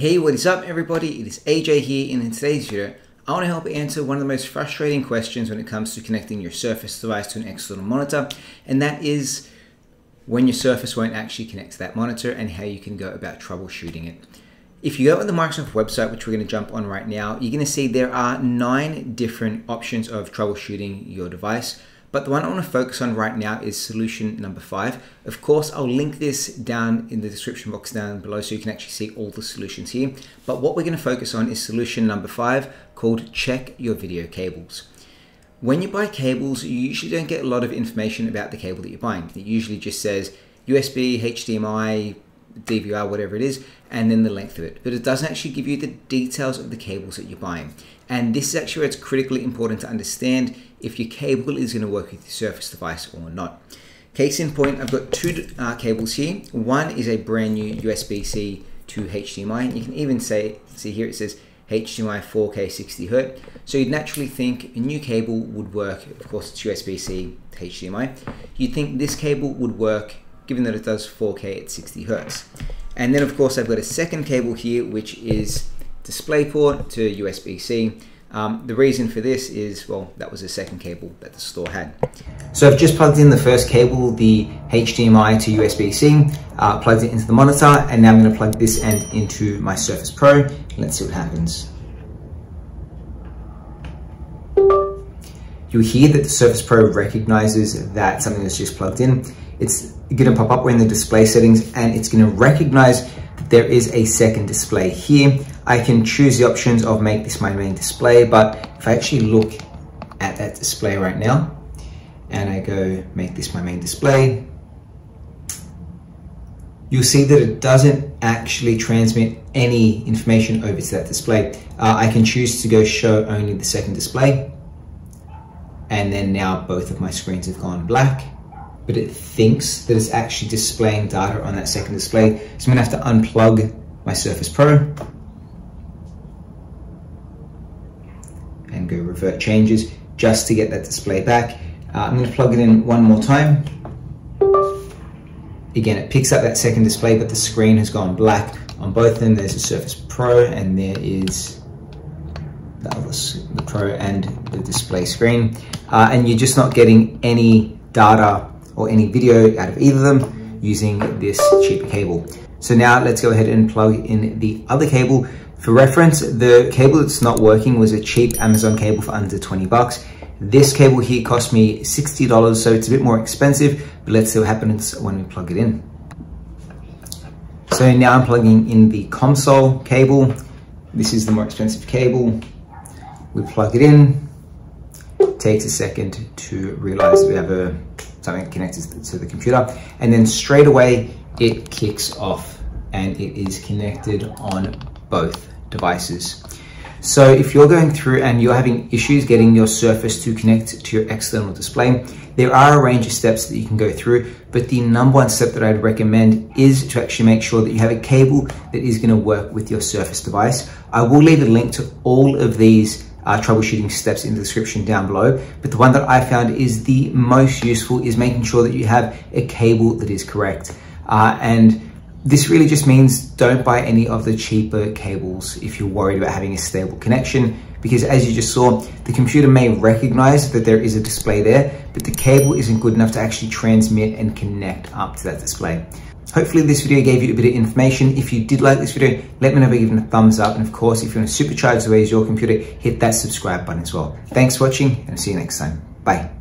Hey, what is up everybody? It is AJ here and in today's video, I want to help answer one of the most frustrating questions when it comes to connecting your Surface device to an external monitor, and that is when your Surface won't actually connect to that monitor and how you can go about troubleshooting it. If you go on the Microsoft website, which we're going to jump on right now, you're going to see there are nine different options of troubleshooting your device. But the one I want to focus on right now is solution number five. Of course, I'll link this down in the description box down below so you can actually see all the solutions here. But what we're going to focus on is solution number five called check your video cables. When you buy cables, you usually don't get a lot of information about the cable that you're buying. It usually just says USB, HDMI, DVI, whatever it is, and then the length of it. But it doesn't actually give you the details of the cables that you're buying. And this is actually where it's critically important to understand if your cable is going to work with your Surface device or not. Case in point, I've got two uh, cables here. One is a brand new USB-C to HDMI. And you can even say, see here it says HDMI 4K 60 Hz. So you'd naturally think a new cable would work, of course it's USB-C HDMI. You'd think this cable would work given that it does 4K at 60 Hz. And then of course I've got a second cable here which is DisplayPort to USB-C. Um, the reason for this is, well, that was the second cable that the store had. So I've just plugged in the first cable, the HDMI to USB-C, uh, plugged it into the monitor, and now I'm gonna plug this end into my Surface Pro. Let's see what happens. You'll hear that the Surface Pro recognizes that something that's just plugged in. It's gonna pop up in the display settings and it's gonna recognize that there is a second display here. I can choose the options of make this my main display, but if I actually look at that display right now and I go make this my main display, you'll see that it doesn't actually transmit any information over to that display. Uh, I can choose to go show only the second display and then now both of my screens have gone black but it thinks that it's actually displaying data on that second display. So I'm gonna have to unplug my Surface Pro and go revert changes just to get that display back. Uh, I'm gonna plug it in one more time. Again, it picks up that second display, but the screen has gone black. On both of them, there's a Surface Pro and there is the, other, the Pro and the display screen. Uh, and you're just not getting any data or any video out of either of them using this cheap cable. So now let's go ahead and plug in the other cable. For reference, the cable that's not working was a cheap Amazon cable for under 20 bucks. This cable here cost me $60, so it's a bit more expensive, but let's see what happens when we plug it in. So now I'm plugging in the console cable. This is the more expensive cable. We plug it in. It takes a second to realize we have a something connected to the computer. And then straight away, it kicks off and it is connected on both devices. So if you're going through and you're having issues getting your Surface to connect to your external display, there are a range of steps that you can go through, but the number one step that I'd recommend is to actually make sure that you have a cable that is gonna work with your Surface device. I will leave a link to all of these uh, troubleshooting steps in the description down below. But the one that I found is the most useful is making sure that you have a cable that is correct. Uh, and this really just means don't buy any of the cheaper cables if you're worried about having a stable connection because as you just saw, the computer may recognize that there is a display there, but the cable isn't good enough to actually transmit and connect up to that display. Hopefully this video gave you a bit of information. If you did like this video, let me know by giving a thumbs up. And of course, if you want to supercharge the ways your computer, hit that subscribe button as well. Thanks for watching and see you next time. Bye.